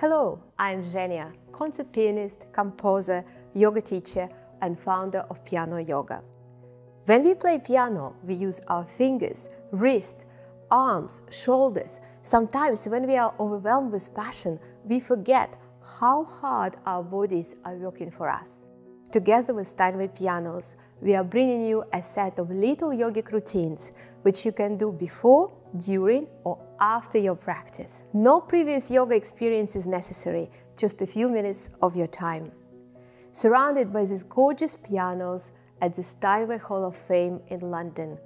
Hello, I'm Genia, concert pianist, composer, yoga teacher, and founder of Piano Yoga. When we play piano, we use our fingers, wrists, arms, shoulders. Sometimes, when we are overwhelmed with passion, we forget how hard our bodies are working for us. Together with Steinway Pianos, we are bringing you a set of little yogic routines which you can do before, during, or after your practice. No previous yoga experience is necessary, just a few minutes of your time. Surrounded by these gorgeous pianos at the Steinway Hall of Fame in London,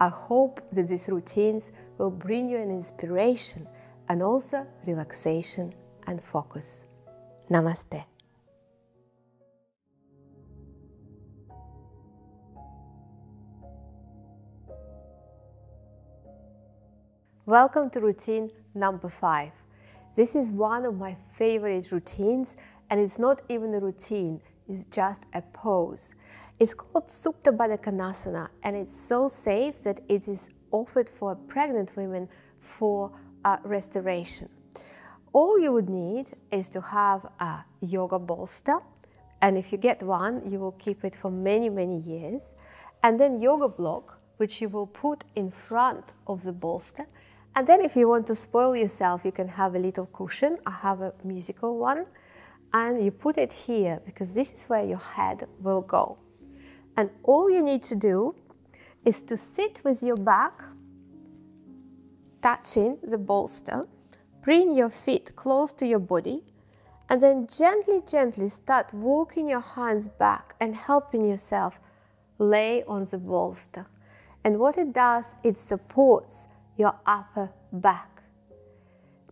I hope that these routines will bring you an inspiration and also relaxation and focus. Namaste. Welcome to routine number five. This is one of my favorite routines, and it's not even a routine, it's just a pose. It's called Supta Baddha Konasana, and it's so safe that it is offered for pregnant women for uh, restoration. All you would need is to have a yoga bolster, and if you get one, you will keep it for many, many years, and then yoga block, which you will put in front of the bolster, and then if you want to spoil yourself, you can have a little cushion. I have a musical one. And you put it here because this is where your head will go. And all you need to do is to sit with your back touching the bolster, bring your feet close to your body, and then gently, gently start walking your hands back and helping yourself lay on the bolster. And what it does, it supports your upper back.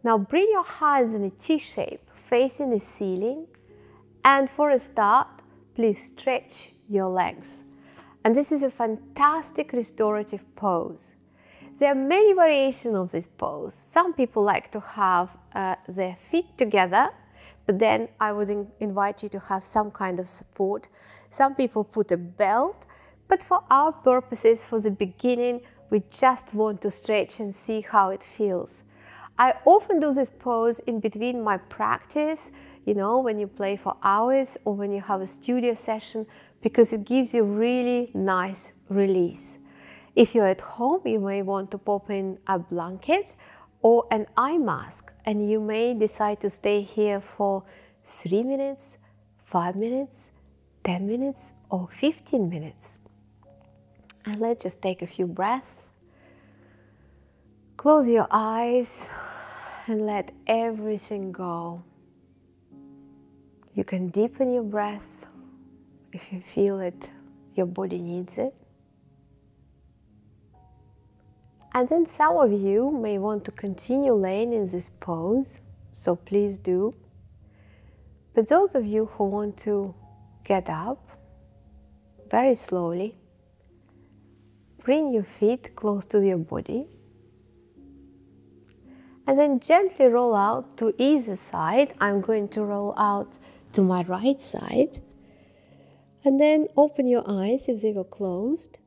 Now bring your hands in a T shape facing the ceiling and for a start, please stretch your legs. And this is a fantastic restorative pose. There are many variations of this pose. Some people like to have uh, their feet together, but then I would in invite you to have some kind of support. Some people put a belt, but for our purposes, for the beginning, we just want to stretch and see how it feels. I often do this pose in between my practice, you know, when you play for hours or when you have a studio session, because it gives you really nice release. If you're at home, you may want to pop in a blanket or an eye mask, and you may decide to stay here for three minutes, five minutes, 10 minutes, or 15 minutes. And let's just take a few breaths. Close your eyes and let everything go. You can deepen your breath if you feel it, your body needs it. And then some of you may want to continue laying in this pose, so please do. But those of you who want to get up very slowly, bring your feet close to your body and then gently roll out to either side. I'm going to roll out to my right side. And then open your eyes if they were closed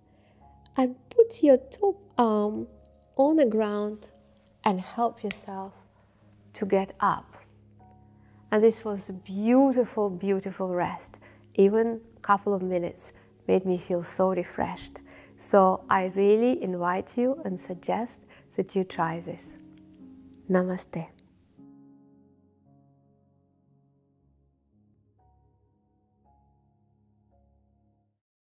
and put your top arm on the ground and help yourself to get up. And this was a beautiful, beautiful rest. Even a couple of minutes made me feel so refreshed. So I really invite you and suggest that you try this. Namaste.